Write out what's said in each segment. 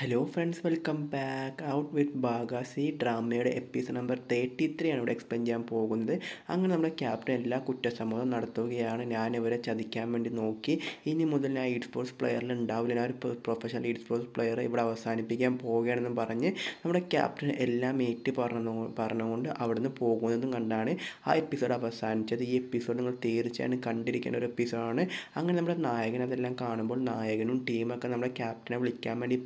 Hello friends welcome back out with ബാഗാസി ഡ്രാമയുടെ episode number thirty three ആണ് ഇവിടെ explain ചെയ്യാൻ പോകുന്നത്. അങ്ങനെ നമ്മുടെ ക്യാപ്റ്റൻ എല്ലാ കുറ്റസമ്മതം നടത്തുകയാണ്. ഞാൻ ഇവരെ ചതിക്കാൻ വേണ്ടി നോക്കി. ഇനി മുതൽ ഞാൻ ഈ സ്പോർട്സ് പ്ലെയറിൽ ഉണ്ടാവില്ല. ഞാൻ ഒരു പ്രൊഫഷണൽ ഈ സ്പോർട്സ് പ്ലെയർ ഇവിടെ അവസാനിപ്പിക്കാൻ പോവുകയാണെന്ന് പറഞ്ഞ് നമ്മുടെ ക്യാപ്റ്റൻ എല്ലാം ഏറ്റ് പറഞ്ഞു പറഞ്ഞുകൊണ്ട് അവിടുന്ന് പോകുന്നതും കണ്ടാണ് ആ എപ്പിസോഡ് അവസാനിച്ചത്. ഈ എപ്പിസോഡ് നിങ്ങൾ തീർച്ചയായും കണ്ടിരിക്കേണ്ട ഒരു എപ്പിസോഡാണ് അങ്ങനെ നമ്മുടെ നായകൻ അതെല്ലാം കാണുമ്പോൾ നായകനും ടീമൊക്കെ നമ്മുടെ ക്യാപ്റ്റനെ വിളിക്കാൻ വേണ്ടി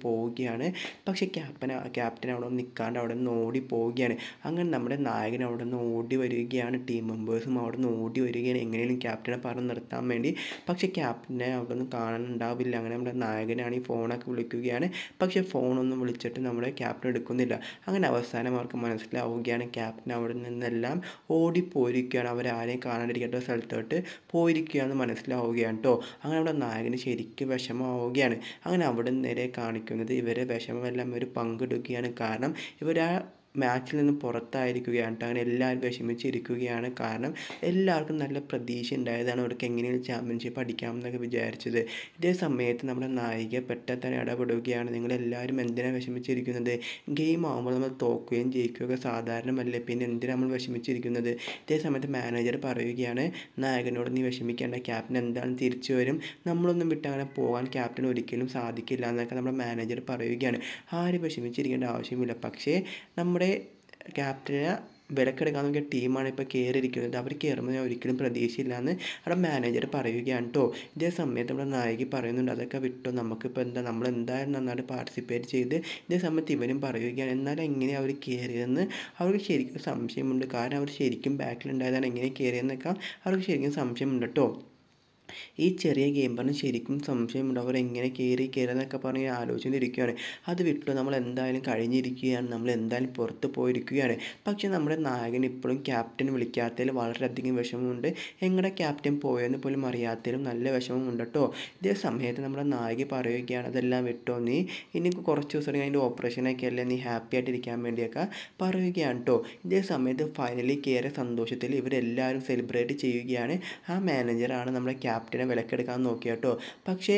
പോവുകയാണ് പക്ഷേ ക്യാപ്റ്റൻ ക്യാപ്റ്റൻ അവിടെ നിന്ന് നിൽക്കാണ്ട് അവിടെ നിന്ന് ഓടി പോവുകയാണ്. അങ്ങനെ നമ്മുടെ നായകൻ അവിടെ നിന്ന് ഓടി വരികയാണ്. ടീം മെമ്പേഴ്സും അവിടെ നിന്ന് ഓടി വരികയാണ്. എങ്ങനെയും ക്യാപ്റ്റനെ പറഞ്ഞ് നിർത്താൻ വേണ്ടി. പക്ഷേ ക്യാപ്റ്റനെ അവിടെ നിന്ന് കാണാനുണ്ടാവില്ല. അങ്ങനെ നമ്മുടെ നായകനാണ് ഈ ഫോണൊക്കെ വിളിക്കുകയാണ്. പക്ഷേ ഫോണൊന്നും വിളിച്ചിട്ട് നമ്മുടെ ക്യാപ്റ്റൻ എടുക്കുന്നില്ല. അങ്ങനെ അവസാനം അവർക്ക് മനസ്സിലാവുകയാണ് ക്യാപ്റ്റൻ അവിടെ നിന്നെല്ലാം ഓടിപ്പോയിരിക്കുകയാണ് അവരാരെയും കാണാണ്ടിരിക്കേണ്ട സ്ഥലത്തോട്ട് പോയിരിക്കുകയാണെന്ന് മനസ്സിലാവുകയാണ് കേട്ടോ. അങ്ങനെ നമ്മുടെ നായകന് ശരിക്കും വിഷമമാവുകയാണ്. അങ്ങനെ അവിടെ നേരെ കാണിക്കുന്നത് ഇവരെ വിഷമമെല്ലാം ഇവർ പങ്കിടുകയാണ്. കാരണം ഇവർ ആ മാച്ചിൽ നിന്ന് പുറത്തായിരിക്കുകയാണ്. കേട്ടോ അങ്ങനെ എല്ലാവരും വിഷമിച്ചിരിക്കുകയാണ്. കാരണം എല്ലാവർക്കും നല്ല പ്രതീക്ഷ ഉണ്ടായതാണ് അവർക്ക് എങ്ങനെയാണ് ചാമ്പ്യൻഷിപ്പ് അടിക്കാമെന്നൊക്കെ വിചാരിച്ചത്. ഇതേ സമയത്ത് നമ്മുടെ നായിക പെട്ടെന്ന് തന്നെ ഇടപെടുകയാണ്. നിങ്ങളെല്ലാവരും എന്തിനാണ് വിഷമിച്ചിരിക്കുന്നത്? ഗെയിം ആകുമ്പോൾ നമ്മൾ തോക്കുകയും ജയിക്കുകയൊക്കെ സാധാരണമല്ലേ? പിന്നെ എന്തിനാണ് നമ്മൾ വിഷമിച്ചിരിക്കുന്നത്? ഇതേ സമയത്ത് മാനേജർ പറയുകയാണ് നായകനോട് നീ വിഷമിക്കേണ്ട. ക്യാപ്റ്റൻ എന്താണ് തിരിച്ചു വരും. നമ്മളൊന്നും വിട്ട് അങ്ങനെ പോകാൻ ക്യാപ്റ്റൻ ഒരിക്കലും സാധിക്കില്ല എന്നൊക്കെ നമ്മുടെ മാനേജർ പറയുകയാണ്. ആരും വിഷമിച്ചിരിക്കേണ്ട ആവശ്യമില്ല. പക്ഷേ നമ്മുടെ ക്യാപ്റ്റനെ വിലക്കെടുക്കാൻ നോക്കിയ ടീമാണ് ഇപ്പോൾ കയറിയിരിക്കുന്നത് അവർ കയറുമ്പോൾ ഞാൻ ഒരിക്കലും പ്രതീക്ഷയില്ല എന്ന് അവിടെ മാനേജർ പറയുകയാണ് കേട്ടോ ഇതേ സമയത്ത് നമ്മുടെ നായകി പറയുന്നുണ്ട് അതൊക്കെ വിട്ടോ നമുക്കിപ്പോൾ എന്താ നമ്മൾ എന്തായാലും നന്നായിട്ട് പാർട്ടിസിപ്പേറ്റ് ചെയ്ത്? ഇതേ സമയത്ത് ഇവരും പറയുകയാണ് എന്നാലും എങ്ങനെയാണ് അവർ കയറിയതെന്ന് അവർക്ക് ശരിക്കും സംശയമുണ്ട്. കാരണം അവർ ശരിക്കും ബാക്കിലുണ്ടായതാണ് എങ്ങനെ കയറിയെന്നൊക്കെ അവർക്ക് ശരിക്കും സംശയമുണ്ട് കേട്ടോ ഈ ചെറിയ ഗെയിം പറഞ്ഞ് ശരിക്കും സംശയമുണ്ട്. അവർ എങ്ങനെ കയറി കയറുന്നൊക്കെ പറഞ്ഞ് ആലോചിച്ചിരിക്കുകയാണ് അത് വിട്ടു നമ്മൾ എന്തായാലും കഴിഞ്ഞിരിക്കുകയാണ്. നമ്മൾ എന്തായാലും പുറത്ത് പോയിരിക്കുകയാണ്. പക്ഷേ നമ്മുടെ നായകൻ ഇപ്പോഴും ക്യാപ്റ്റൻ വിളിക്കാത്തതിൽ വളരെയധികം വിഷമമുണ്ട്. എങ്ങടെ ക്യാപ്റ്റൻ പോയെന്ന് പോലും അറിയാത്തതിലും നല്ല വിഷമമുണ്ട് കേട്ടോ. ഇതേ സമയത്ത് നമ്മുടെ നായിക പറയുകയാണ് അതെല്ലാം വിട്ടോ നീ? ഇനി കുറച്ച് ദിവസം അതിന്റെ ഓപ്പറേഷനൊക്കെ അല്ലേ? നീ ഹാപ്പി ആയിട്ടിരിക്കാൻ വേണ്ടിയൊക്കെ പറയുകയാണ് കേട്ടോ. ഇതേ സമയത്ത് ഫൈനലി കയറിയ സന്തോഷത്തിൽ ഇവരെല്ലാവരും സെലിബ്രേറ്റ് ചെയ്യുകയാണ്. ആ മാനേജറാണ് നമ്മുടെ ക്യാപ്റ്റനെ വിലക്കെടുക്കാൻ നോക്കിയാട്ടോ. പക്ഷേ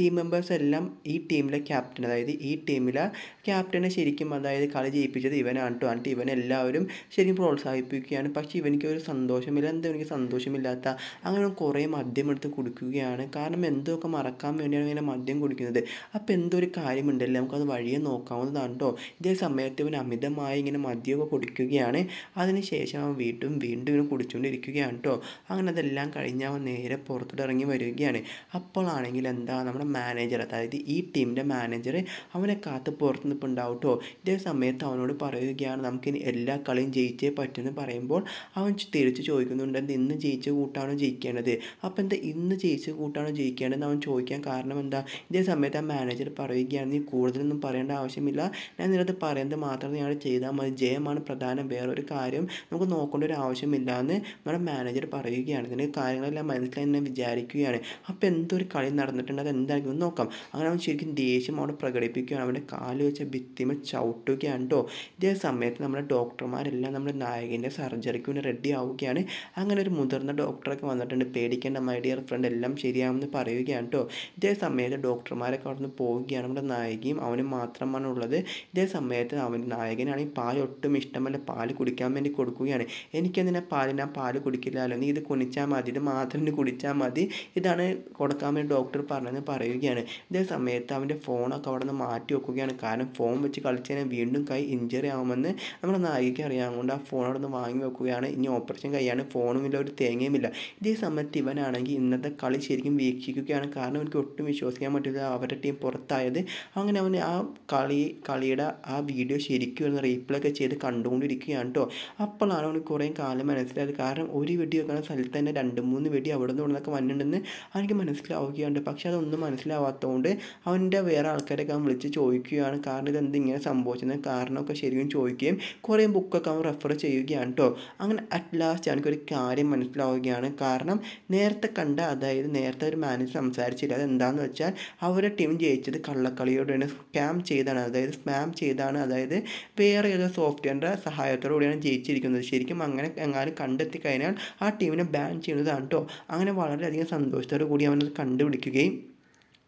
ടീം മെമ്പേഴ്സ് എല്ലാം ഈ ടീമിലെ ക്യാപ്റ്റൻ അതായത് ഈ ടീമിലെ ക്യാപ്റ്റനെ ശരിക്കും അതായത് കളി ജയിപ്പിച്ചത് ഇവനാണ് കേട്ടോ എന്നിട്ട് ഇവനെല്ലാവരും ശരിക്കും പ്രോത്സാഹിപ്പിക്കുകയാണ്. പക്ഷേ ഇവനിക്ക് ഒരു സന്തോഷമില്ല. എന്താ എനിക്ക് സന്തോഷമില്ലാത്ത? അങ്ങനെ കുറേ മദ്യം എടുത്ത് കുടിക്കുകയാണ്. കാരണം എന്തൊക്കെ മറക്കാൻ വേണ്ടിയാണ് ഇങ്ങനെ മദ്യം കുടിക്കുന്നത്? അപ്പോൾ എന്തോ ഒരു കാര്യമുണ്ടല്ലോ? നമുക്കത് വഴിയെ നോക്കാവുന്നതാണ് കേട്ടോ ഇതേ സമയത്ത് ഇവൻ അമിതമായി ഇങ്ങനെ മദ്യമൊക്കെ കുടിക്കുകയാണ്. അതിനുശേഷം അവൻ വീണ്ടും വീണ്ടും ഇങ്ങനെ കുടിച്ചുകൊണ്ടിരിക്കുകയാണ് കേട്ടോ അങ്ങനെ അതെല്ലാം കഴിഞ്ഞ് അവൻ നേരെ പുറത്തോട്ട് ഇറങ്ങി വരികയാണ്. അപ്പോഴാണെങ്കിൽ എന്താ? നമ്മുടെ മാനേജർ അതായത് ഈ ടീമിന്റെ മാനേജർ അവനെ കാത്ത് പുറത്ത് നിൽപ്പുണ്ടാവും കേട്ടോ ഇതേ സമയത്ത് അവനോട് പറയുകയാണ് നമുക്കിനി എല്ലാ കളിയും ജയിച്ചേ പറ്റുമെന്ന് പറയുമ്പോൾ അവൻ തിരിച്ച് ചോദിക്കുന്നുണ്ട് എന്ത് ഇന്ന് ജയിച്ച കൂട്ടാണോ ജയിക്കേണ്ടത്? അപ്പോൾ എന്താ ഇന്ന് ജയിച്ച കൂട്ടാണോ ജയിക്കേണ്ടത് അവൻ ചോദിക്കാൻ കാരണം എന്താ? ഇതേ സമയത്ത് ആ മാനേജർ പറയുകയാണ് നീ കൂടുതലൊന്നും പറയേണ്ട ആവശ്യമില്ല. ഞാൻ നിനത് പറയുന്നത് മാത്രം ഞാൻ ചെയ്താൽ മതി. ജയമാണ് പ്രധാനം. വേറൊരു കാര്യം നമുക്ക് നോക്കേണ്ട ഒരു ആവശ്യമില്ല എന്ന് നമ്മുടെ മാനേജർ പറയുകയാണ്. ഇതിന് കാര്യങ്ങളെല്ലാം മനസ്സിലായി തന്നെ വിചാരിക്കുകയാണ്. അപ്പോൾ എന്തൊരു കളി നടന്നിട്ടുണ്ട് അത് എന്തായിരിക്കും നോക്കാം. അങ്ങനെ അവൻ ശരിക്കും ദേഷ്യം അവിടെ പ്രകടിപ്പിക്കുകയാണ്. അവന്റെ കാൽ വെച്ച ഭിത്തിമ ചവിട്ടുകയാണ് കേട്ടോ ഇതേ സമയത്ത് നമ്മുടെ ഡോക്ടർമാരെല്ലാം നമ്മുടെ നായകന്റെ സർജറിക്ക് വേണ്ടി റെഡി ആവുകയാണ്. അങ്ങനെ ഒരു മുതിർന്ന ഡോക്ടറൊക്കെ വന്നിട്ടുണ്ട്. പേടിക്കേണ്ട മൈ ഡിയർ ഫ്രണ്ട് എല്ലാം ശരിയാവുമെന്ന് പറയുകയാണ് കേട്ടോ ഇതേ സമയത്ത് ഡോക്ടർമാരൊക്കെ അവിടെ നിന്ന് പോവുകയാണ്. നമ്മുടെ നായികയും അവനും മാത്രമാണ് ഉള്ളത്. ഇതേ സമയത്ത് അവൻ നായകനാണെങ്കിൽ പാൽ ഒട്ടും ഇഷ്ടമല്ല. പാൽ കുടിക്കാൻ വേണ്ടി കൊടുക്കുകയാണ്. എനിക്കെന്തിനാ പാൽ ഞാൻ പാൽ കുടിക്കില്ലല്ലോ. നീ ഇത് കുണിച്ചാൽ മതി. ഇത് മാത്രം കുടിച്ചാൽ മതി. ഇതാണ് കൊടുക്കാൻ വേണ്ടി ഡോക്ടർ പറഞ്ഞതെന്ന് പറയുകയാണ്. ഇതേ സമയത്ത് അവന്റെ ഫോണൊക്കെ അവിടെ നിന്ന് മാറ്റി വെക്കുകയാണ്. കാരണം ഫോൺ വെച്ച് കളിച്ച് കഴിഞ്ഞാൽ വീണ്ടും കൈ ഇഞ്ചറി ആവുമെന്ന് നമ്മുടെ നായികയ്ക്ക് അറിയാവുകൊണ്ട് ആ ഫോൺ അവിടെ നിന്ന് വാങ്ങി വെക്കുകയാണ്. ഇനി ഓപ്പറേഷൻ കഴിയാണ് ഫോണുമില്ല ഒരു തേങ്ങയുമില്ല. ഇതേ സമയത്ത് ഇവനാണെങ്കിൽ ഇന്നത്തെ കളി ശരിക്കും വീക്ഷിക്കുകയാണ്. കാരണം എനിക്ക് ഒട്ടും വിശ്വസിക്കാൻ പറ്റില്ല അവരുടെ ടീം പുറത്തായത്. അങ്ങനെ അവൻ ആ കളി കളിയുടെ ആ വീഡിയോ ശരിക്കും ഒന്ന് റീപ്ലേ ഒക്കെ ചെയ്ത് കണ്ടുകൊണ്ടിരിക്കുകയാണ് കേട്ടോ അപ്പോഴാണ് അവന് കുറേ കാലം മനസ്സിലായത്. കാരണം ഒരു വെടി വെക്കുന്ന സ്ഥലത്ത് തന്നെ രണ്ട് മൂന്ന് വെടി അവിടെ നിന്ന് ഇവിടുന്നൊക്കെ വന്നിട്ടുണ്ടെന്ന് എനിക്ക് മനസ്സിലാവുകയുണ്ട് പക്ഷെ അതൊന്നും മനസ്സിലാവാത്തതുകൊണ്ട് അവന്റെ വേറെ ആൾക്കാരൊക്കെ അവൻ വിളിച്ച് ചോദിക്കുകയാണ്. കാരണം ഇതെന്ത് ഇങ്ങനെ സംഭവിച്ചത് കാരണമൊക്കെ ശരിക്കും ചോദിക്കുകയും കുറേ ബുക്കൊക്കെ അവൻ റെഫർ ചെയ്യുകയാണ് കേട്ടോ അങ്ങനെ അറ്റ് ലാസ്റ്റ് എനിക്കൊരു കാര്യം മനസ്സിലാവുകയാണ്. കാരണം നേരത്തെ കണ്ട അതായത് നേരത്തെ ഒരു മാനേജർ സംസാരിച്ചില്ല. അതെന്താണെന്ന് വെച്ചാൽ അവരുടെ ടീം ജയിച്ചത് കള്ളക്കളിയോടെയാണ് സ്കാം ചെയ്താണ് അതായത് സ്പാം ചെയ്താണ് അതായത് വേറെ ഏതോ സോഫ്റ്റ്വെയറിന്റെ സഹായത്തോടു കൂടിയാണ് ജയിച്ചിരിക്കുന്നത്. ശരിക്കും അങ്ങനെ എങ്ങാനും കണ്ടെത്തി കഴിഞ്ഞാൽ ആ ടീമിനെ ബാൻ ചെയ്യുന്നതാണ് കേട്ടോ അങ്ങനെ വളരെയധികം സന്തോഷത്തോടു കൂടി അവനത് കണ്ടുപിടിക്കുകയും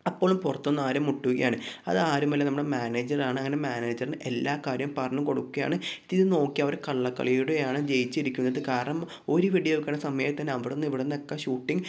അപ്പോഴും പുറത്തുനിന്ന് ആരും മുട്ടുകയാണ്. അത് ആരുമല്ല നമ്മുടെ മാനേജറാണ്. അങ്ങനെ മാനേജറിന് എല്ലാ കാര്യവും പറഞ്ഞു കൊടുക്കുകയാണ്. ഇത് നോക്കി അവർ കള്ളക്കളിയുടെയാണ് ജയിച്ചിരിക്കുന്നത്. കാരണം ഒരു വെടി വെക്കുന്ന സമയത്ത് തന്നെ അവിടെ നിന്ന് ഇവിടെ നിന്നൊക്കെ ഷൂട്ടിംഗ്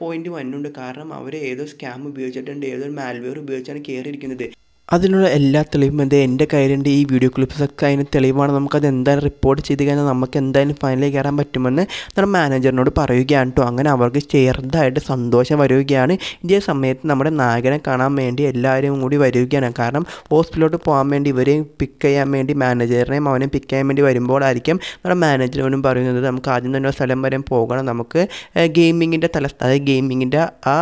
പോയിന്റ് വന്നുണ്ട് കാരണം അവർ ഏതോ സ്കാം ഉപയോഗിച്ചിട്ടുണ്ട്. ഏതോ മാൽവെയർ ഉപയോഗിച്ചാണ് കയറിയിരിക്കുന്നത് അതിനുള്ള എല്ലാ തെളിവും എന്ത് എന്റെ കയ്യിലുണ്ട്. ഈ വീഡിയോ ക്ലിപ്സൊക്കെ അതിന് തെളിവാണ്. നമുക്കത് എന്തായാലും റിപ്പോർട്ട് ചെയ്ത് കഴിഞ്ഞാൽ നമുക്ക് എന്തായാലും ഫൈനലിൽ കയറാൻ പറ്റുമെന്ന് നമ്മുടെ മാനേജറിനോട് പറയുകയാണ് കേട്ടോ അങ്ങനെ അവർക്ക് ചേർന്നതായിട്ട് സന്തോഷം വരികയാണ്. ഇതേ സമയത്ത് നമ്മുടെ നായകനെ കാണാൻ വേണ്ടി എല്ലാവരും കൂടി വരികയാണ്. കാരണം ഹോസ്പിറ്റലിലോട്ട് പോകാൻ വേണ്ടി ഇവരെയും പിക്ക് ചെയ്യാൻ വേണ്ടി മാനേജറിനെയും അവനെയും പിക്ക് ചെയ്യാൻ വേണ്ടി വരുമ്പോഴായിരിക്കും നമ്മുടെ മാനേജറിനോടും പറയുന്നത് നമുക്ക് ആദ്യം തന്നെ ഒരു സ്ഥലം വരെ പോകണം. നമുക്ക് ഗെയിമിങ്ങിന്റെ തലസ്ഥ അതായത് ഗെയിമിങ്ങിന്റെ ആ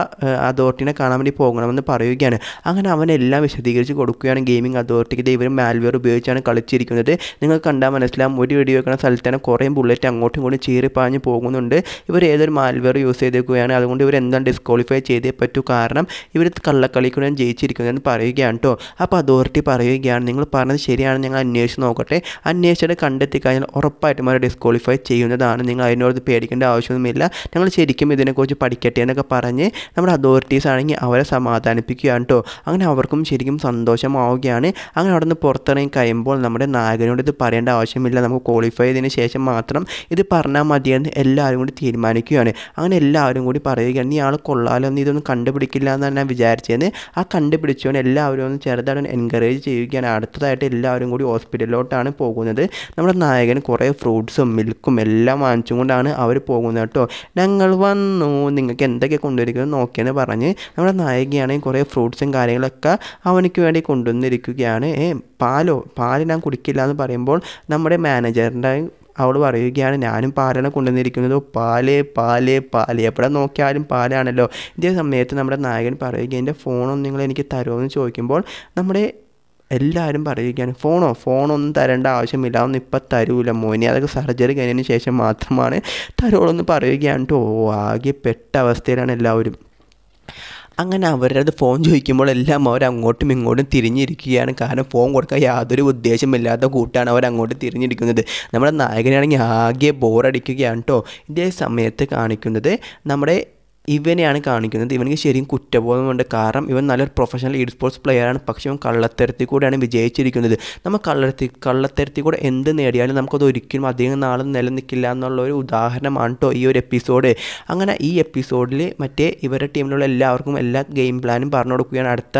അതോറിറ്റിനെ കാണാൻ വേണ്ടി പോകണമെന്ന് പറയുകയാണ്. അങ്ങനെ അവനെല്ലാം വിശദീകരിച്ച് കൊടുക്കുകയാണ് ഗെയിമിംഗ് അതോറിറ്റിക്ക് ഇവർ മാൽവെയർ ഉപയോഗിച്ചാണ് കളിച്ചിരിക്കുന്നത്. നിങ്ങൾ കണ്ടാൽ മനസ്സിലാവും ഒരു വെടി വെക്കുന്ന സ്ഥലത്ത് തന്നെ കുറേ ബുള്ളറ്റ് അങ്ങോട്ടും ഇങ്ങോട്ടും ചീറിപ്പാഞ്ഞ് പോകുന്നുണ്ട്. ഇവർ ഏതൊരു മാൽവെയർ യൂസ് ചെയ്തേക്കുകയാണ്. അതുകൊണ്ട് ഇവർ എന്താണ് ഡിസ്ക്വാളിഫൈ ചെയ്തേ പറ്റൂ. കാരണം ഇവർ കള്ളക്കളിക്കൂടെയാണ് ജയിച്ചിരിക്കുന്നതെന്ന് പറയുകയാണ് കേട്ടോ അപ്പോൾ അതോറിറ്റി പറയുകയാണ് നിങ്ങൾ പറഞ്ഞത് ശരിയാണ്. ഞങ്ങൾ അന്വേഷിച്ച് നോക്കട്ടെ. അന്വേഷിച്ചിട്ട് കണ്ടെത്തി കഴിഞ്ഞാൽ ഉറപ്പായിട്ടും അവരെ ഡിസ്ക്വാളിഫൈ ചെയ്യുന്നതാണ്. നിങ്ങൾ അതിനോട് പേടിക്കേണ്ട ആവശ്യമൊന്നുമില്ല. ഞങ്ങൾ ശരിക്കും ഇതിനെക്കുറിച്ച് പഠിക്കട്ടെ എന്നൊക്കെ പറഞ്ഞ് നമ്മുടെ അതോറിറ്റീസ് ആണെങ്കിൽ അവരെ സമാധാനിപ്പിക്കുകയാണ് കേട്ടോ അങ്ങനെ അവർക്കും ശരിക്കും സന്തോഷമാവുകയാണ്. അങ്ങനെ അവിടെ നിന്ന് പുറത്തിറങ്ങി കഴിയുമ്പോൾ നമ്മുടെ നായകനോട് ഇത് പറയേണ്ട ആവശ്യമില്ല. നമുക്ക് ക്വാളിഫൈ ചെയ്തതിന് ശേഷം മാത്രം ഇത് പറഞ്ഞാൽ മതിയെന്ന് എല്ലാവരും കൂടി തീരുമാനിക്കുകയാണ്. അങ്ങനെ എല്ലാവരും കൂടി പറയുകയാണ് നീ ആൾ കൊള്ളാലോ നീ ഇതൊന്നും കണ്ടുപിടിക്കില്ല എന്നാണ് ഞാൻ വിചാരിച്ചത് ആ കണ്ടുപിടിച്ചുകൊണ്ട് എല്ലാവരും ഒന്ന് ചെറുതായിട്ട് എൻകറേജ് ചെയ്യുകയാണ്. അടുത്തതായിട്ട് എല്ലാവരും കൂടി ഹോസ്പിറ്റലിലോട്ടാണ് പോകുന്നത്. നമ്മുടെ നായകൻ കുറേ ഫ്രൂട്ട്സും മിൽക്കും എല്ലാം വാങ്ങിച്ചും കൊണ്ടാണ് അവർ പോകുന്നത് കേട്ടോ. ഞങ്ങൾ വന്നു. നിങ്ങൾക്ക് എന്തൊക്കെ കൊണ്ടുവരിക നോക്കിയെന്ന് പറഞ്ഞ് നമ്മുടെ നായികയാണെങ്കിൽ കുറേ ഫ്രൂട്ട്സും കാര്യങ്ങളൊക്കെ അവനക്ക് കൊണ്ടുവന്നിരിക്കുകയാണ്. ഏ പാലോ? പാൽ ഞാൻ കുടിക്കില്ല എന്ന് പറയുമ്പോൾ നമ്മുടെ മാനേജറിന്റെ അവൾ പറയുകയാണ് ഞാനും പാലാണ് കൊണ്ടുവന്നിരിക്കുന്നത്. പാൽ പാൽ പാൽ. എവിടെ നോക്കിയാലും പാലാണല്ലോ. ഇതേ സമയത്ത് നമ്മുടെ നായകൻ പറയുക എന്റെ ഫോണൊന്നും നിങ്ങൾ എനിക്ക് തരുമോ? എന്ന് ചോദിക്കുമ്പോൾ നമ്മുടെ എല്ലാവരും പറയുകയാണ് ഫോണോ? ഫോണൊന്നും തരേണ്ട ആവശ്യമില്ല. അതൊന്നും ഇപ്പം തരൂല മോനി. അതൊക്കെ സർജറി കഴിഞ്ഞതിന് ശേഷം മാത്രമാണ് തരുള്ളൂ പറയുകയാണ് കേട്ടോ ആകെ പെട്ട അവസ്ഥയിലാണ് എല്ലാവരും. അങ്ങനെ അവരുടെ അത് ഫോൺ ചോദിക്കുമ്പോൾ എല്ലാം അവർ അങ്ങോട്ടും ഇങ്ങോട്ടും തിരിഞ്ഞിരിക്കുകയാണ്. കാരണം ഫോൺ കൊടുക്കാൻ യാതൊരു ഉദ്ദേശമില്ലാത്ത കൂട്ടാണ് അവർ അങ്ങോട്ട് തിരിഞ്ഞിരിക്കുന്നത്. നമ്മുടെ നായകനാണെങ്കിൽ ആകെ ബോറടിക്കുകയാണ് കേട്ടോ ഇതേ സമയത്ത് കാണിക്കുന്നത് നമ്മുടെ ഇവനെയാണ് കാണിക്കുന്നത്. ഇവനിക്ക് ശരിക്കും കുറ്റബോധമുണ്ട്. കാരണം ഇവൻ നല്ലൊരു പ്രൊഫഷണൽ ഇ സ്പോർട്സ് പ്ലെയറാണ് പക്ഷേ ഇവൻ കള്ളത്തരത്തിൽ കൂടെയാണ് വിജയിച്ചിരിക്കുന്നത്. നമ്മൾ കള്ളത്തി കള്ളത്തരത്തിൽ കൂടെ എന്ത് നേടിയാലും നമുക്കത് ഒരിക്കലും അധികം നാളും നിലനിൽക്കില്ല എന്നുള്ള ഒരു ഉദാഹരണമാണ് കേട്ടോ ഈ ഒരു എപ്പിസോഡ് അങ്ങനെ ഈ എപ്പിസോഡിൽ മറ്റേ ഇവരുടെ ടീമിലുള്ള എല്ലാവർക്കും എല്ലാ ഗെയിം പ്ലാനും പറഞ്ഞു കൊടുക്കുകയാണ്. അടുത്ത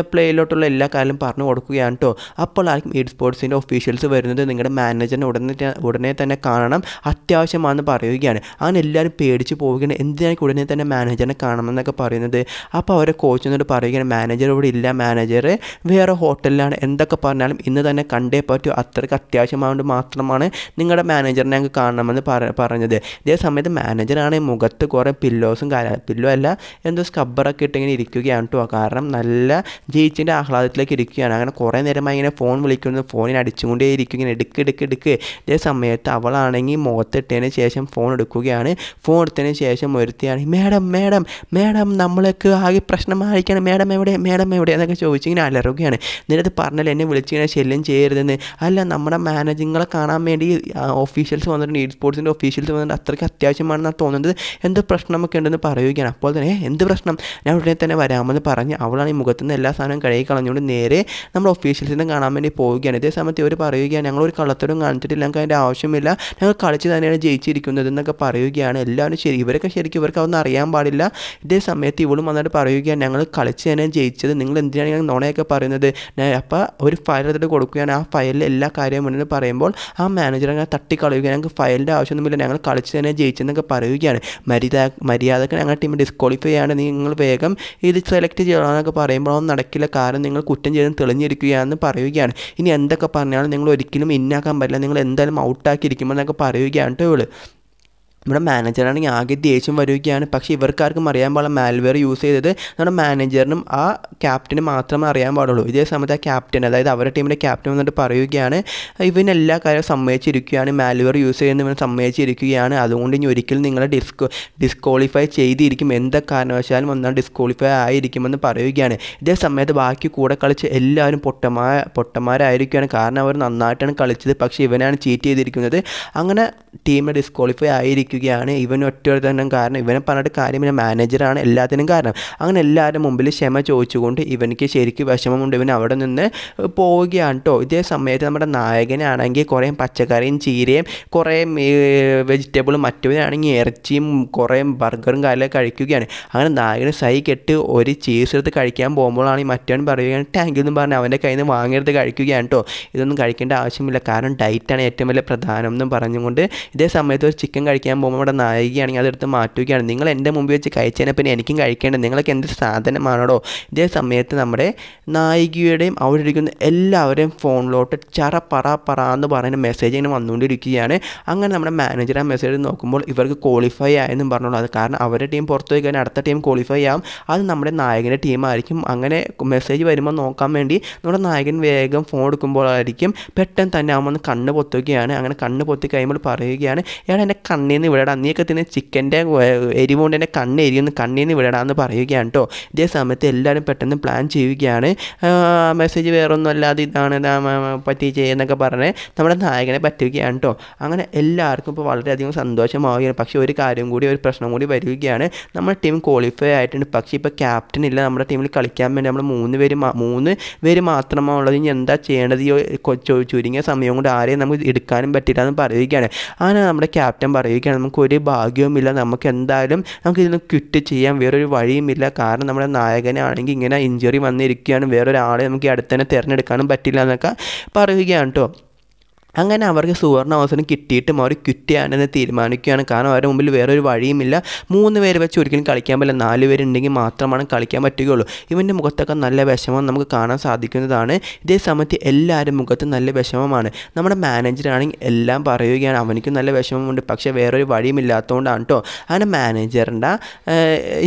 പ്ലേയിലോട്ടുള്ള എല്ലാ കാര്യം പറഞ്ഞു കൊടുക്കുകയാണ് കേട്ടോ അപ്പോൾ ആർക്കും ഇ സ്പോർട്സിന്റെ ഒഫീഷ്യൽസ് വരുന്നത് നിങ്ങളുടെ മാനേജറിനെ ഉടനെ ഉടനെ തന്നെ കാണണം. അത്യാവശ്യമാണെന്ന് പറയുകയാണ്. അങ്ങനെ എല്ലാവരും പേടിച്ച് പോവുകയാണ്. എന്തിനാണ് ഉടനെ തന്നെ മാനേജറിനെ കാണണമെന്നൊക്കെ പറയുന്നത്. അപ്പോൾ അവരെ കോച്ചിനോട് പറയുകയാണ് മാനേജർ ഇവിടെ ഇല്ല മാനേജർ വേറെ ഹോട്ടലിലാണ് എന്തൊക്കെ പറഞ്ഞാലും ഇന്ന് തന്നെ കണ്ടേ പറ്റൂ. അത്രയ്ക്ക് അത്യാവശ്യമായതുകൊണ്ട് മാത്രമാണ് നിങ്ങളുടെ മാനേജറിനെ ഞങ്ങൾക്ക് കാണണമെന്ന് പറ പറഞ്ഞത്. ഇതേ സമയത്ത് മാനേജറാണ് മുഖത്ത് കുറേ പില്ലോസും കാര്യം പില്ലോ അല്ല എന്തോ സ്കബ്ബറൊക്കെ ഇട്ടിങ്ങനെ ഇരിക്കുകയാണ് കേട്ടോ കാരണം നല്ല ജയിച്ചിന്റെ ആഹ്ലാദത്തിലേക്ക് ഇരിക്കുകയാണ്. അങ്ങനെ കുറേ നേരമായി ഇങ്ങനെ ഫോൺ വിളിക്കുന്നത് ഫോണിന് അടിച്ചുകൊണ്ടേ ഇരിക്കും ഇങ്ങനെ എടുക്ക് എടുക്ക് എടുക്ക്. ഇതേ സമയത്ത് അവളാണെങ്കിൽ മുഖത്തിട്ടതിന് ശേഷം ഫോൺ എടുക്കുകയാണ്. ഫോൺ എടുത്തതിന് ശേഷം ഒരുത്തിയാണ് മേഡം മേഡം നമ്മളൊക്കെ ആകെ പ്രശ്നമായിരിക്കണം മേഡം എവിടെ? മേഡം എവിടെ? എന്നൊക്കെ ചോദിച്ചു ഇങ്ങനെ അലറുകയാണ്. നിനത് പറഞ്ഞാൽ എന്നെ വിളിച്ചിങ്ങനെ ശല്യം ചെയ്യരുതെന്ന്. അല്ല നമ്മുടെ മാനേജിങ്ങളെ കാണാൻ വേണ്ടി ഓഫീഷ്യൽസ് വന്നിട്ടുണ്ട് ഈ സ്പോർട്സിന്റെ ഓഫീഷ്യൽസ് വന്നിട്ട് അത്രയ്ക്ക് അത്യാവശ്യമാണെന്നാണ് തോന്നുന്നത്. എന്ത് പ്രശ്നമൊക്കെ ഉണ്ടെന്ന് പറയുകയാണ്. അപ്പോൾ തന്നെ എന്ത് പ്രശ്നം? ഞാൻ ഉടനെ തന്നെ വരാമെന്ന് പറഞ്ഞ് അവളാണ് ഈ മുഖത്തു നിന്ന് എല്ലാ സാധനവും കഴുകി കളഞ്ഞുകൊണ്ട് നേരെ നമ്മൾ ഓഫീഷ്യൽസിനെ കാണാൻ വേണ്ടി പോവുകയാണ്. ഇതേ സമയത്ത് ഇവർ പറയുകയാണ് ഞങ്ങളൊരു കള്ളത്തരം കാണിച്ചിട്ടില്ല. ഞങ്ങൾക്ക് അതിന്റെ ആവശ്യമില്ല. ഞങ്ങൾ കളിച്ച് തന്നെയാണ് ജയിച്ചിരിക്കുന്നത് എന്നൊക്കെ പറയുകയാണ്. എല്ലാവരും ശരി ഇവരൊക്കെ ശരിക്കും ഇവർക്ക് അതൊന്നും അറിയാൻ പാടില്ല. ഇതേ സമയത്ത് ഇവളും വന്നിട്ട് പറയുകയാണ് ഞങ്ങൾ കളിച്ച് തന്നെ ജയിച്ചത്. നിങ്ങൾ എന്തിനാണ് ഞങ്ങൾ നോണയൊക്കെ പറയുന്നത്? അപ്പോൾ ഒരു ഫയൽ എടുത്തിട്ട് കൊടുക്കുകയാണ്. ആ ഫയലിൽ എല്ലാ കാര്യവും ഉണ്ടെന്ന് പറയുമ്പോൾ ആ മാനേജർ അങ്ങനെ തട്ടിക്കളയുകയാണ്. ഞങ്ങൾക്ക് ഫയലിന്റെ ആവശ്യമൊന്നുമില്ല. ഞങ്ങൾ കളിച്ച് തന്നെ ജയിച്ചെന്നൊക്കെ പറയുകയാണ്. മര്യാദ മര്യാദയ്ക്ക് ഞങ്ങളുടെ ടീം ഡിസ്ക്വാളിഫൈ ആണ് നിങ്ങൾ വേഗം ഇത് സെലക്ട് ചെയ്യണമെന്നൊക്കെ പറയുമ്പോൾ അതൊന്നും നടക്കില്ല. കാരണം നിങ്ങൾ കുറ്റം ചെയ്ത് തെളിഞ്ഞിരിക്കുകയാണെന്ന് പറയുകയാണ്. ഇനി എന്തൊക്കെ പറഞ്ഞാലും നിങ്ങൾ ഒരിക്കലും ഇന്നാക്കാൻ പറ്റില്ല. നിങ്ങൾ എന്തായാലും ഔട്ടാക്കിയിരിക്കുമ്പോൾ എന്നൊക്കെ പറയുകയാണ് കേട്ടോ ഇവൾ. നമ്മുടെ മാനേജറാണെങ്കിൽ ആകെ ദേഷ്യം വരികയാണ്. പക്ഷേ ഇവർക്കാർക്കും അറിയാൻ പാടില്ല മാൽവെയർ യൂസ് ചെയ്തത്. നമ്മുടെ മാനേജറിനും ആ ക്യാപ്റ്റന് മാത്രമേ അറിയാൻ പാടുള്ളൂ. ഇതേ സമയത്ത് ആ ക്യാപ്റ്റൻ അതായത് അവരുടെ ടീമിന്റെ ക്യാപ്റ്റൻ വന്നിട്ട് പറയുകയാണ് ഇവൻ എല്ലാ കാര്യവും സമ്മതിച്ചിരിക്കുകയാണ്. മാൽവെയർ യൂസ് ചെയ്യുന്ന ഇവൻ സമ്മതിച്ചിരിക്കുകയാണ്. അതുകൊണ്ട് ഇനി ഒരിക്കലും നിങ്ങളെ ഡിസ്കോ ഡിസ്ക്വാളിഫൈ ചെയ്തിരിക്കും. എന്ത് കാരണവശാലും ഒന്നാം ഡിസ്ക്വാളിഫൈ ആയിരിക്കുമെന്ന് പറയുകയാണ്. ഇതേ സമയത്ത് ബാക്കി കൂടെ കളിച്ച് എല്ലാവരും പൊട്ടമാ പൊട്ടന്മാരായിരിക്കുകയാണ്. കാരണം അവർ നന്നായിട്ടാണ് കളിച്ചത്. പക്ഷേ ഇവനാണ് ചീറ്റ് ചെയ്തിരിക്കുന്നത്. അങ്ങനെ ടീമിനെ ഡിസ്ക്വാളിഫൈ ആയിരിക്കും. ഇരിക്കുകയാണ് ഇവൻ ഒറ്റ തന്നെ കാരണം. ഇവനെ പറഞ്ഞിട്ട് കാര്യം കാര്യമില്ല മാനേജറാണ് എല്ലാത്തിനും കാരണം. അങ്ങനെ എല്ലാവരുടെ മുമ്പിൽ ക്ഷമ ചോദിച്ചുകൊണ്ട് ഇവനിക്ക് ശരിക്കും വിഷമമുണ്ട്. ഇവൻ അവിടെ നിന്ന് പോവുകയാണ് കേട്ടോ ഇതേ സമയത്ത് നമ്മുടെ നായകനാണെങ്കിൽ കുറേ പച്ചക്കറിയും ചീരയും കുറേ വെജിറ്റബിളും മറ്റവനാണെങ്കിൽ ഇറച്ചിയും കുറേ ബർഗറും കാര്യമൊക്കെ കഴിക്കുകയാണ്. അങ്ങനെ നായകന് സൈ കെട്ട് ഒരു ചീസ് എടുത്ത് കഴിക്കാൻ പോകുമ്പോഴാണ് ഈ മറ്റവൻ പറയുകയാണ് താങ്ക് യു എന്ന് പറഞ്ഞ് അവന്റെ കയ്യിൽ നിന്ന് വാങ്ങിയെടുത്ത് കഴിക്കുകയാണ് കേട്ടോ ഇതൊന്നും കഴിക്കേണ്ട ആവശ്യമില്ല. കാരണം ഡയറ്റാണ് ഏറ്റവും വലിയ പ്രധാനം എന്നും പറഞ്ഞുകൊണ്ട് ഇതേ സമയത്ത് ഒരു ചിക്കൻ കഴിക്കാൻ പോകുമ്പോൾ ഇവിടെ നായികയാണെങ്കിൽ അതെടുത്ത് മാറ്റുകയാണ്. നിങ്ങൾ എന്റെ മുമ്പിൽ വെച്ച് കഴിച്ചതിനെ പിന്നെ എനിക്കും കഴിക്കേണ്ടത് നിങ്ങളൊക്കെ എന്ത് സാധനമാണോ ഇതേ സമയത്ത് നമ്മുടെ നായികയുടെയും അവിടെ ഇരിക്കുന്ന എല്ലാവരെയും ഫോണിലോട്ട് ചറ പറ പറ എന്ന് പറയുന്ന മെസ്സേജ് ഇങ്ങനെ വന്നുകൊണ്ടിരിക്കുകയാണ്. അങ്ങനെ നമ്മുടെ മാനേജർ ആ മെസ്സേജ് നോക്കുമ്പോൾ ഇവർക്ക് ക്വാളിഫൈ ആയെന്നും പറഞ്ഞോളൂ. അത് കാരണം അവരുടെ ടീം പുറത്തു പോയി കഴിഞ്ഞാൽ അടുത്ത ടീം ക്വാളിഫൈ ആവും. അത് നമ്മുടെ നായകന്റെ ടീമായിരിക്കും അങ്ങനെ മെസ്സേജ് വരുമ്പോൾ നോക്കാൻ വേണ്ടി നമ്മുടെ നായകൻ വേഗം ഫോൺ എടുക്കുമ്പോഴായിരിക്കും പെട്ടെന്ന് തന്നെ അവൻ കണ്ണ് പൊത്തുകയാണ്. അങ്ങനെ കണ്ണ് പൊത്തി കഴിയുമ്പോൾ പറയുകയാണ് ഇയാൾ എന്റെ കണ്ണിൽ നിന്ന് വിടടാ. നീയൊക്കെ തിന്ന് ചിക്കന്റെ എരിവുകൊണ്ട് എന്റെ കണ്ണ് എരിയുന്നു കണ്ണിൽ നിന്ന് വിടടാ എന്ന് പറയുകയാണ് കേട്ടോ ഇതേ സമയത്ത് എല്ലാവരും പെട്ടെന്ന് പ്ലാൻ ചെയ്യുകയാണ്. മെസ്സേജ് വേറൊന്നും അല്ലാതെ ഇതാണ് പറ്റി ചെയ്യുന്നൊക്കെ പറഞ്ഞ് നമ്മുടെ നായകനെ പറ്റുകയാണ് കേട്ടോ അങ്ങനെ എല്ലാവർക്കും ഇപ്പോൾ വളരെയധികം സന്തോഷമാവുകയാണ്. പക്ഷേ ഒരു കാര്യം കൂടി ഒരു പ്രശ്നം കൂടി വരികയാണ്. നമ്മുടെ ടീം ക്വാളിഫൈ ആയിട്ടുണ്ട്. പക്ഷേ ഇപ്പോൾ ക്യാപ്റ്റൻ ഇല്ല. നമ്മുടെ ടീമിൽ കളിക്കാൻ വേണ്ടി നമ്മൾ മൂന്ന് പേര് മൂന്ന് പേര് മാത്രമാണ് ഉള്ളത് ഇനി എന്താ ചെയ്യേണ്ടത്? ഈ ചുരുങ്ങിയ സമയം കൊണ്ട് ആരെയും നമുക്ക് എടുക്കാനും പറ്റില്ല എന്ന് പറയുകയാണ്. അങ്ങനെ നമ്മുടെ ക്യാപ്റ്റൻ പറയുകയാണ്. നമുക്ക് ഒരു ഭാഗ്യവുമില്ല. നമുക്ക് എന്തായാലും നമുക്ക് ഇതിന് ക്വിറ്റ് ചെയ്യാൻ വേറൊരു വഴിയുമില്ല. കാരണം നമ്മുടെ നായകനാണെങ്കിൽ ഇങ്ങനെ ഇഞ്ചുറി വന്നിരിക്കുകയാണ്. വേറൊരാളെ നമുക്ക് ഈ അടുത്ത് തന്നെ തിരഞ്ഞെടുക്കാനും പറ്റില്ല എന്നൊക്കെ പറയുകയാണ് കേട്ടോ അങ്ങനെ അവർക്ക് സുവർണ അവസരം കിട്ടിയിട്ടും അവർ ക്വിറ്റ് ചെയ്യാനെന്ന് തീരുമാനിക്കുകയാണ്. കാരണം അവരുടെ മുമ്പിൽ വേറൊരു വഴിയുമില്ല. മൂന്ന് പേര് വെച്ച് ഒരിക്കലും കളിക്കാൻ പറ്റില്ല. നാല് പേരുണ്ടെങ്കിൽ മാത്രമാണ് കളിക്കാൻ പറ്റുകയുള്ളൂ. ഇവന്റെ മുഖത്തൊക്കെ നല്ല വിഷമം നമുക്ക് കാണാൻ സാധിക്കുന്നതാണ്. ഇതേ സമയത്ത് എല്ലാവരും മുഖത്ത് നല്ല വിഷമമാണ്. നമ്മുടെ മാനേജറാണെങ്കിൽ എല്ലാം പറയുകയാണ്. അവനിക്കും നല്ല വിഷമമുണ്ട്. പക്ഷേ വേറൊരു വഴിയുമില്ലാത്തതുകൊണ്ടാണ് കേട്ടോ അങ്ങനെ മാനേജറിന്റെ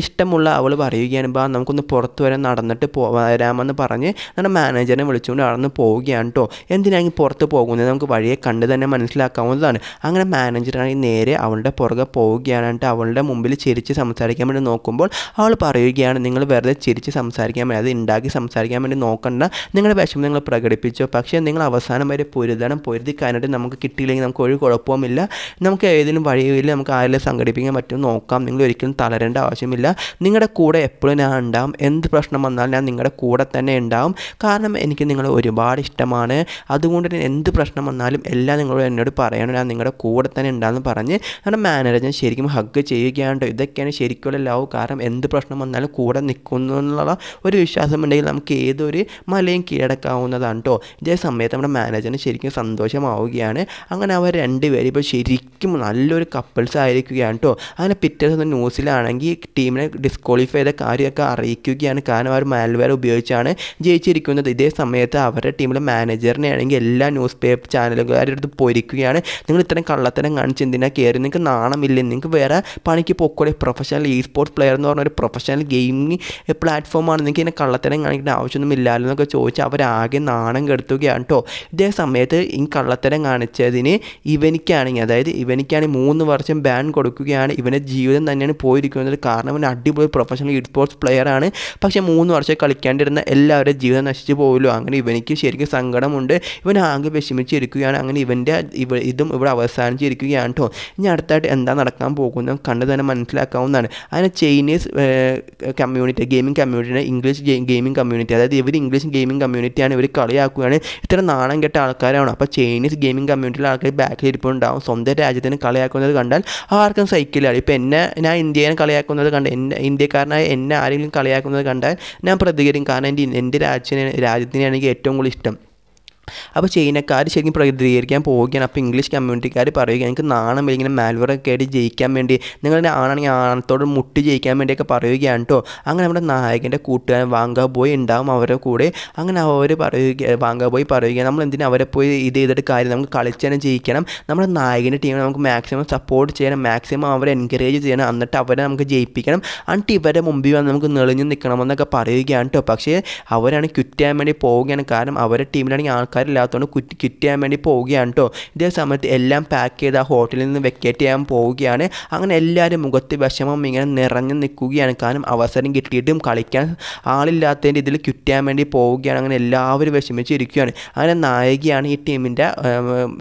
ഇഷ്ടമുള്ള അവൾ പറയുകയാണ് ബാ നമുക്കൊന്ന് പുറത്ത് വരെ നടന്നിട്ട് പോ വരാമെന്ന് പറഞ്ഞ് നമ്മുടെ മാനേജറിനെ വിളിച്ചുകൊണ്ട് നടന്ന് പോവുകയാണ് കേട്ടോ എന്തിനാണെങ്കിൽ പുറത്ത് പോകുന്നത്? നമുക്ക് വഴിയെ കണ്ട് തന്നെ മനസ്സിലാക്കാവുന്നതാണ്. അങ്ങനെ മാനേജറാണെങ്കിൽ നേരെ അവളുടെ പുറകെ പോവുകയാണ് അവളുടെ മുമ്പിൽ ചിരിച്ച് സംസാരിക്കാൻ വേണ്ടി നോക്കുമ്പോൾ അവൾ പറയുകയാണ് നിങ്ങൾ വെറുതെ ചിരിച്ച് സംസാരിക്കാൻ വേണ്ടി അത് ഉണ്ടാക്കി സംസാരിക്കാൻ വേണ്ടി നോക്കണ്ട. നിങ്ങളുടെ വിഷമം നിങ്ങൾ പ്രകടിപ്പിച്ചോ. പക്ഷേ നിങ്ങൾ അവസാനം വരെ പൊരുതണം. പൊരുതിക്കാനായിട്ട് നമുക്ക് കിട്ടിയില്ലെങ്കിൽ നമുക്ക് ഒരു കുഴപ്പവുമില്ല. നമുക്ക് ഏതെങ്കിലും വഴിയിൽ നമുക്ക് ആരെങ്കിലും സംഘടിപ്പിക്കാൻ പറ്റും നോക്കാം. നിങ്ങൾ ഒരിക്കലും തളരേണ്ട ആവശ്യമില്ല. നിങ്ങളുടെ കൂടെ എപ്പോഴും ഞാൻ ഉണ്ടാവും. എന്ത് പ്രശ്നം വന്നാലും ഞാൻ നിങ്ങളുടെ കൂടെ തന്നെ ഉണ്ടാവും. കാരണം എനിക്ക് നിങ്ങളെ ഒരുപാട് ഇഷ്ടമാണ്. അതുകൊണ്ട് തന്നെ എന്ത് പ്രശ്നം വന്നാലും എല്ലാം നിങ്ങളോട് എന്നോട് പറയണം. ഞാൻ നിങ്ങളുടെ കൂടെ തന്നെ ഉണ്ടാകുമെന്ന് പറഞ്ഞ് നമ്മുടെ മാനേജർ ഞാൻ ശരിക്കും ഹഗ് ചെയ്യുകയാണ് ഇതൊക്കെയാണ് ശരിക്കുള്ള ലവ് കാരണം എന്ത് പ്രശ്നം വന്നാലും കൂടെ നിൽക്കുന്നു എന്നുള്ള ഒരു വിശ്വാസം ഉണ്ടെങ്കിൽ നമുക്ക് ഏതൊരു മലയും കീഴടക്കാവുന്നതാണ് കേട്ടോ ഇതേ സമയത്ത് നമ്മുടെ മാനേജറിന് ശരിക്കും സന്തോഷമാവുകയാണ്. അങ്ങനെ അവർ രണ്ടുപേരും ഇപ്പോൾ ശരിക്കും നല്ലൊരു കപ്പിൾസ് ആയിരിക്കുകയാണ് കേട്ടോ അങ്ങനെ പിറ്റേ ദിവസം ന്യൂസിലാണെങ്കിൽ ടീമിനെ ഡിസ്ക്വാളിഫൈ ചെയ്ത കാര്യമൊക്കെ അറിയിക്കുകയാണ്. കാരണം അവർ മാൽവെയർ ഉപയോഗിച്ചാണ് ജയിച്ചിരിക്കുന്നത്. ഇതേ സമയത്ത് അവരുടെ ടീമിലെ മാനേജറിനെ ആണെങ്കിൽ എല്ലാ ന്യൂസ് പേപ്പർ ചാനലുകാരുടെ അടുത്ത് പൊരിക്കുകയാണ്. നിങ്ങൾ ഇത്രയും കള്ളത്തരം കാണിച്ച് എന്തിനാ കയറി നിങ്ങൾക്ക് നാണമില്ല? നിങ്ങൾക്ക് വേറെ പണിക്ക് പൊക്കോടെ പ്രൊഫഷണൽ ഇ സ്പോർട്സ് പ്ലെയർ എന്ന് പറഞ്ഞ ഒരു പ്രൊഫഷണൽ ഗെയിമിംഗ് പ്ലാറ്റ്ഫോമാണ് നിങ്ങൾക്ക് ഇതിനെ കള്ളത്തരം കാണിക്കേണ്ട ആവശ്യമൊന്നും ഇല്ലല്ലോ എന്നൊക്കെ ചോദിച്ച് അവരാകെ നാണം കെടുത്തുകയാണ് കേട്ടോ ഇതേ സമയത്ത് ഈ കള്ളത്തരം കാണിച്ചതിന് ഇവനിക്കാണെങ്കിൽ അതായത് ഇവനിക്കാണെങ്കിൽ മൂന്ന് വർഷം ബാൻ കൊടുക്കുകയാണ്. ഇവന്റെ ജീവിതം തന്നെയാണ് പോയിരിക്കുന്നത്. കാരണം ഇവൻ അടിപൊളി പ്രൊഫഷണൽ ഇ സ്പോർട്സ് പ്ലെയറാണ് പക്ഷേ മൂന്ന് വർഷം കളിക്കാണ്ടിരുന്ന എല്ലാവരുടെ ജീവിതം നശിച്ചു പോകുമല്ലോ അങ്ങനെ ഇവനിക്ക് ശരിക്കും സങ്കടമുണ്ട്. ഇവൻ ആകെ വിഷമിച്ചിരിക്കുകയാണ് അങ്ങനെ ഇവന്റെ ഇവ ഇതും ഇവിടെ അവസാനിച്ചിരിക്കുകയാണ് കേട്ടോ ഇനി അടുത്തായിട്ട് എന്താ നടക്കാൻ പോകുന്നത് കണ്ട് തന്നെ മനസ്സിലാക്കാവുന്നതാണ്. അതിന് Chinese community gaming community English gaming community അതായത് ഇവർ ഇംഗ്ലീഷ് ഗെയിമിംഗ് കമ്മ്യൂണിറ്റിയാണ് ഇവർ കളിയാക്കുകയാണ്. ഇത്ര നാണം കെട്ട ആൾക്കാരാണ്. അപ്പോൾ ചൈനീസ് ഗെയിമിംഗ് കമ്മ്യൂണിറ്റിയിലെ ആൾക്കാർ ബാക്കിൽ ഇരിപ്പുണ്ടാവും സ്വന്തം രാജ്യത്തിന് കളിയാക്കുന്നത് കണ്ടാൽ ആർക്കും സൈക്കിളാണ് ഇപ്പോൾ എന്നെ ഞാൻ ഇന്ത്യനെ കളിയാക്കുന്നത് കണ്ട് എന്നെ ഇന്ത്യക്കാരനായ എന്നെ ആരെങ്കിലും കളിയാക്കുന്നത് കണ്ടാൽ ഞാൻ പ്രതികരിക്കും. കാരണം എന്റെ എന്റെ രാജ്യത്തിനെ രാജ്യത്തിനെയാണെങ്കിൽ ഏറ്റവും കൂടുതൽ ഇഷ്ടം. അപ്പോൾ ചൈനക്കാർ ശരിക്കും പ്രതികരിക്കാൻ പോവുകയാണ്. അപ്പോൾ ഇംഗ്ലീഷ് കമ്മ്യൂണിറ്റിക്കാർ പറയുക എനിക്ക് നാണം ഇങ്ങനെ മാൽവറൊക്കെ ആയിട്ട് ജയിക്കാൻ വേണ്ടി. നിങ്ങളുടെ ആണാണെങ്കിൽ ആണത്തോട് മുട്ടി ജയിക്കാൻ വേണ്ടിയൊക്കെ പറയുകയാണ് കേട്ടോ അങ്ങനെ നമ്മുടെ നായകന്റെ കൂട്ടുകാരൻ വാങ്കാ ബോയ് ഉണ്ടാവും അവരെ കൂടെ. അങ്ങനെ അവർ പറയുക വാങ്കാ ബോയ് പറയുക നമ്മൾ എന്തിനാ അവരെ പോയി ഇത് ചെയ്തിട്ട് കാര്യം? നമുക്ക് കളിച്ച് തന്നെ ജയിക്കണം. നമ്മുടെ നായകന്റെ ടീമിനെ നമുക്ക് മാക്സിമം സപ്പോർട്ട് ചെയ്യണം. മാക്സിമം അവരെ എൻകറേജ് ചെയ്യണം. എന്നിട്ട് അവരെ നമുക്ക് ജയിപ്പിക്കണം. എന്നിട്ട് ഇവരെ മുമ്പിൽ വന്ന് നമുക്ക് നെളിഞ്ഞു നിൽക്കണമെന്നൊക്കെ പറയുകയാണ് കേട്ടോ പക്ഷേ അവരാണ് ക്വിറ്റ് ചെയ്യാൻ വേണ്ടി പോവുകയാണ്. കാരണം അവരുടെ ടീമിലാണെങ്കിൽ ആൾക്കാർ ആൾക്കാരില്ലാത്തതുകൊണ്ട് കുറ്റി കിറ്റ് ചെയ്യാൻ വേണ്ടി പോവുകയാണ് കേട്ടോ ഇതേ സമയത്ത് എല്ലാം പാക്ക് ചെയ്ത് ആ ഹോട്ടലിൽ നിന്ന് വെക്കേറ്റ് ചെയ്യാൻ പോവുകയാണ്. അങ്ങനെ എല്ലാവരും മുഖത്ത് വിഷമം ഇങ്ങനെ നിറഞ്ഞു നിൽക്കുകയാണ്. കാരണം അവസരം കിട്ടിയിട്ടും കളിക്കാൻ ആളില്ലാത്തതിന്റെ ഇതിൽ ക്വിറ്റ് ചെയ്യാൻ വേണ്ടി പോവുകയാണ്. അങ്ങനെ എല്ലാവരും വിഷമിച്ചിരിക്കുകയാണ്. അങ്ങനെ നായികയാണ് ഈ ടീമിന്റെ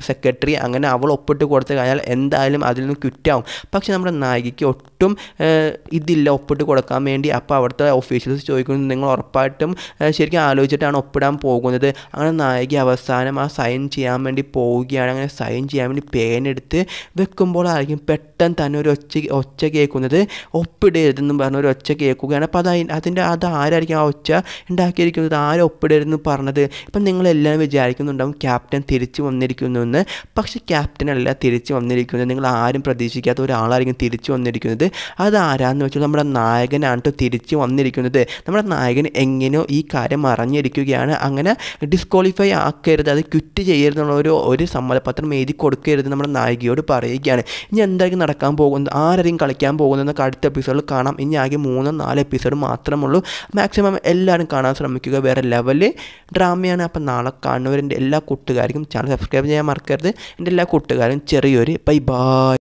സെക്രട്ടറി അങ്ങനെ അവൾ ഒപ്പിട്ട് കൊടുത്തു കഴിഞ്ഞാൽ എന്തായാലും അതിൽ നിന്ന് ക്വിറ്റാവും പക്ഷേ നമ്മുടെ നായികയ്ക്ക് ഒട്ടും ഇതില്ല ഒപ്പിട്ട് കൊടുക്കാൻ വേണ്ടി. അപ്പോൾ അവിടുത്തെ ഓഫീഷ്യൽസ് ചോദിക്കുന്നത് നിങ്ങൾ ഉറപ്പായിട്ടും ശരിക്കും ആലോചിച്ചിട്ടാണ് ഒപ്പിടാൻ പോകുന്നത്? അങ്ങനെ നായിക അവസാനം ആ സൈൻ ചെയ്യാൻ വേണ്ടി പോവുകയാണ്. അങ്ങനെ സൈൻ ചെയ്യാൻ വേണ്ടി പേൻ എടുത്ത് വെക്കുമ്പോഴായിരിക്കും പെട്ടെന്ന് തന്നെ ഒരു ഒച്ച ഒച്ച കേൾക്കുന്നത്. ഒപ്പിടരുതെന്നും പറഞ്ഞ ഒരു ഒച്ച കേൾക്കുകയാണ്. അപ്പോൾ അത് അതിന്റെ അത് ആരായിരിക്കും ആ ഒച്ച ഉണ്ടാക്കിയിരിക്കുന്നത്? ആരും ഒപ്പിടരുതെന്ന് പറഞ്ഞത്? ഇപ്പം നിങ്ങളെല്ലാം വിചാരിക്കുന്നുണ്ടാവും ക്യാപ്റ്റൻ തിരിച്ചു വന്നിരിക്കുന്നു എന്ന്. പക്ഷേ ക്യാപ്റ്റൻ അല്ല തിരിച്ചു വന്നിരിക്കുന്നത്. നിങ്ങൾ ആരും പ്രതീക്ഷിക്കാത്ത ഒരാളായിരിക്കും തിരിച്ചു വന്നിരിക്കുന്നത്. അത് ആരാന്ന് വെച്ചാൽ നമ്മുടെ നായകനാണ് ട്ടോ തിരിച്ചു വന്നിരിക്കുന്നത്. നമ്മുടെ നായകൻ എങ്ങനെയോ ഈ കാര്യം അറിഞ്ഞിരിക്കുകയാണ്. അങ്ങനെ ഡിസ്ക്വാളിഫൈ ആക്കരുത് അത് ക്വിറ്റ് ചെയ്യരുതെന്നുള്ള ഒരു ഒരു സമ്മതപത്രം എഴുതി കൊടുക്കരുത് നമ്മുടെ നായികയോട് പറയുകയാണ്. ഇനി എന്തായിരിക്കും നടക്കാൻ പോകുന്നത്? ആരെയും കളിക്കാൻ പോകുന്നതെന്നൊക്കെ അടുത്ത എപ്പിസോഡിൽ കാണാം. ഇനി ആകെ മൂന്നോ നാല് എപ്പിസോഡ് മാത്രമേ ഉള്ളൂ മാക്സിമം എല്ലാവരും കാണാൻ ശ്രമിക്കുക. വേറെ ലെവൽ ഡ്രാമയാണ്. അപ്പം നാളെ കാണുന്നവരെന്റെ എല്ലാ കൂട്ടുകാർക്കും ചാനൽ സബ്സ്ക്രൈബ് ചെയ്യാൻ മറക്കരുത്. എന്റെ എല്ലാ കൂട്ടുകാരും ചെറിയൊരു ബൈ ബൈ